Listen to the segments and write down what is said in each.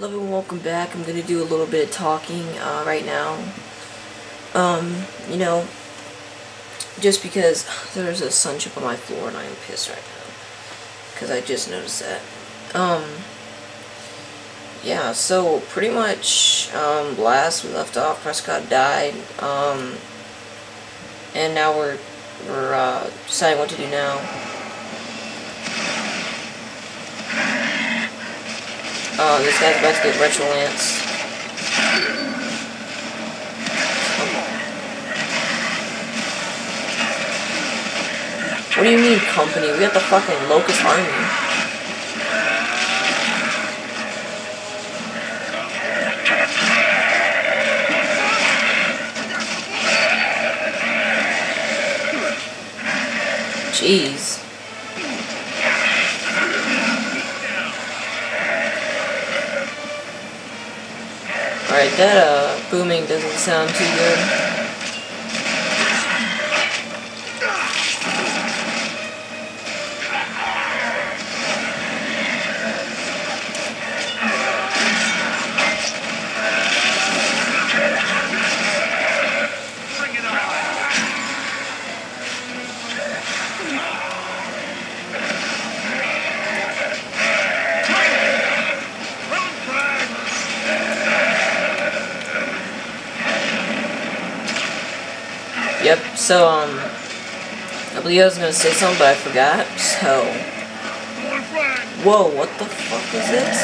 Hello and welcome back. I'm gonna do a little bit of talking uh, right now. Um, you know, just because there's a sun chip on my floor and I am pissed right now. Because I just noticed that. Um, yeah, so pretty much, um, last we left off, Prescott died. Um, and now we're, we're, uh, deciding what to do now. Oh, this guy's about to get Retro Lancer. What do you mean, company? We got the fucking Locust Army. Jeez. Alright, that uh, booming doesn't sound too good. Yep, so, um, I believe I was gonna say something, but I forgot, so. Whoa, what the fuck is this?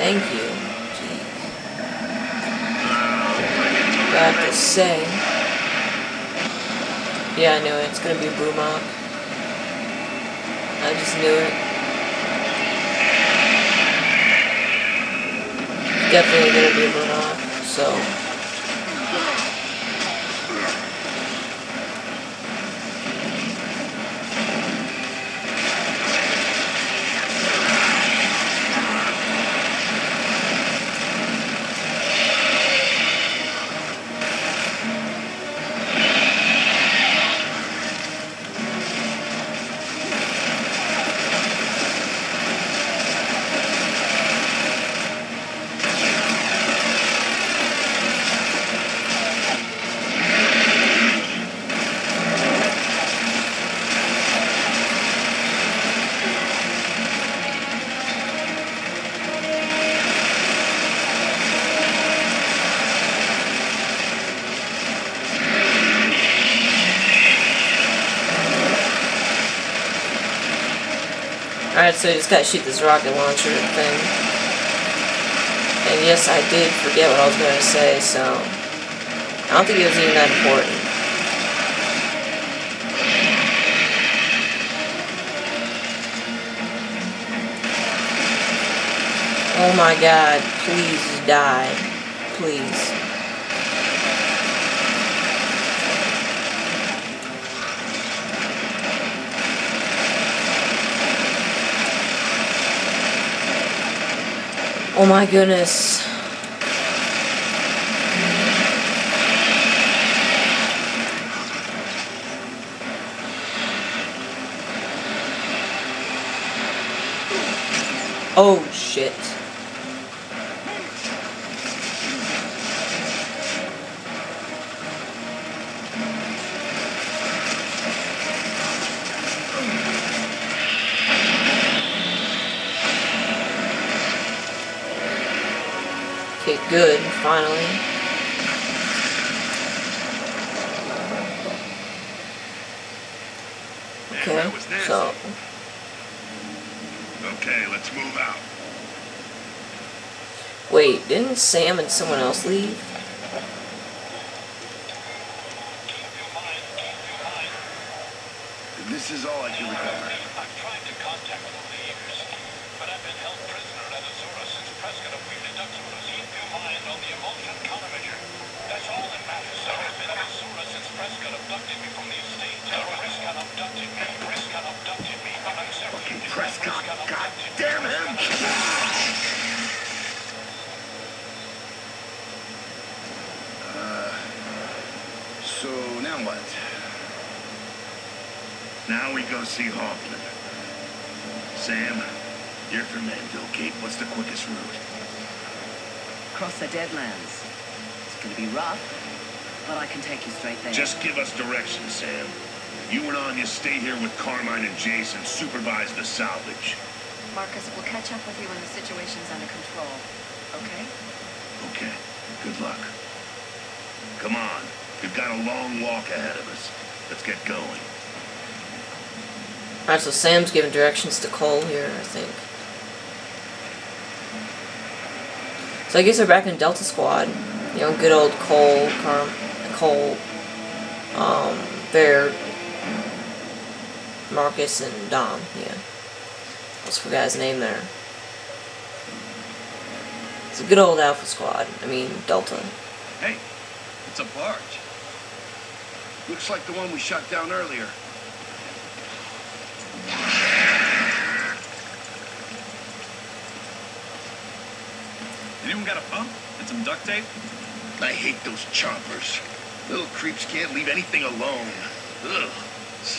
Thank you. Jeez. I have to say. Yeah, I knew it. It's gonna be Brumak. I just knew it. Definitely gonna be a Brumak, so. Alright, so you just gotta shoot this rocket launcher thing. And yes, I did forget what I was gonna say, so... I don't think it was even that important. Oh my god, please die. Please. Oh my goodness. Oh shit. Okay, good, finally. Okay, so... Okay, let's move out. Wait, didn't Sam and someone else leave? This is all I can recover. I've tried to contact the leaders, but I've been held prisoner at Azura since Prescott abducted me. Keep your mind on the Imulsion countermeasure. That's all that matters. I've been at Azura since Prescott abducted me from the estate. Prescott abducted me. Prescott abducted me. But I'm separately Prescott, God damn him! Uh, so now what? Now we go see Hoffman. Sam, You're from Anvil Gate. What's the quickest route? Cross the Deadlands. It's gonna be rough, but I can take you straight there. Just give us directions, Sam. You and Anya stay here with Carmine and Jason. Supervise the salvage. Marcus, we'll catch up with you when the situation's under control. Okay? Okay. Good luck. Come on. We've got a long walk ahead of us. Let's get going. Alright, so Sam's giving directions to Cole here, I think. So I guess they're back in Delta Squad. You know, good old Cole, Carm, Cole, um, Baird, Marcus, and Dom. Yeah, what's the guy's name there? It's a good old Alpha Squad. I mean Delta. Hey, it's a barge. Looks like the one we shot down earlier. Anyone got a pump and some duct tape? I hate those choppers. Little creeps can't leave anything alone. Ugh.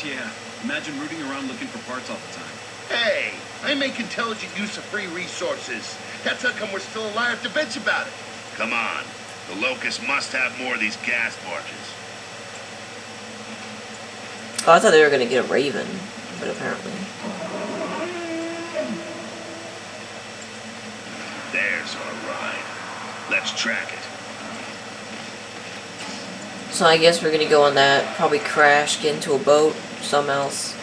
Yeah. Imagine rooting around looking for parts all the time. Hey, I make intelligent use of free resources. That's how come we're still alive to bitch about it. Come on. The Locust must have more of these gas barges. Oh, I thought they were gonna get a Raven, but apparently. There's our ride. Let's track it. So I guess we're gonna go on that. Probably crash, get into a boat, something else.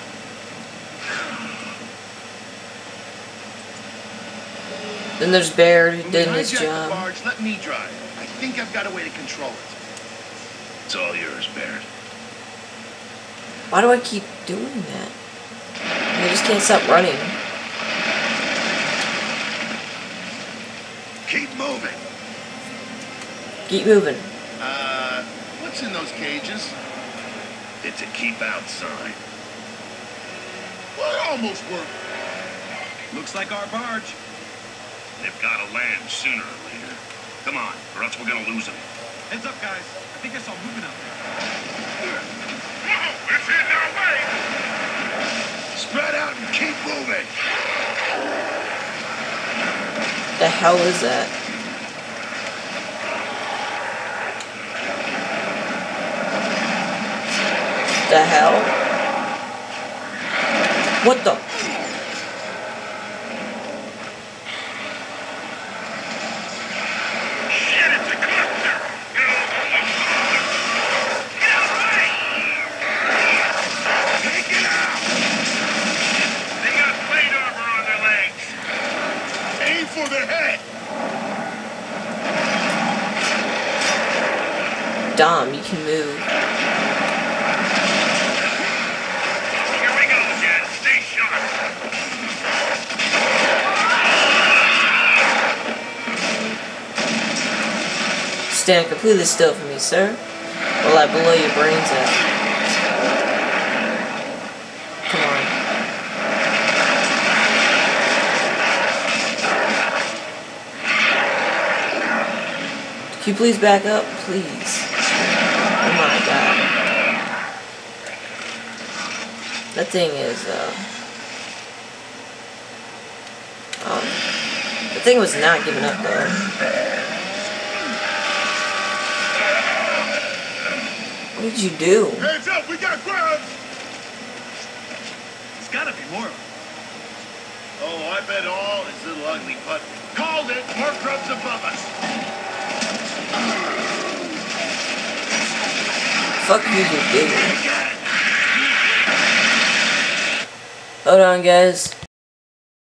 Then there's Baird who When did his job. barge, let me drive. I think I've got a way to control it. It's all yours, Baird. Why do I keep doing that? I just can't stop running. Keep moving. Keep moving. Uh, what's in those cages? It's a keep out sign. Well, it almost worked. Looks like our barge. They've got to land sooner or later. Come on, or else we're gonna lose them. Heads up, guys. I think I saw movement out there. Whoa, it's in our way! Spread out and keep moving. The hell is that? The hell? What the? Shit, it's a cluster! Get away! Take it out! They got plate armor on their legs. Aim for the head! Dom, you can move. Here we go, Jen. Stay sharp. Stand completely still for me, sir. While I blow your brains out. Come on. Can you please back up? Please. Oh my god. That thing is, uh... Um, the thing was not giving up, though. What did you do? Hands up, we got grubs! There's gotta be more. Oh, I bet all is little ugly putt. Called it! More grubs above us! Fuck you, you big. Hold on, guys.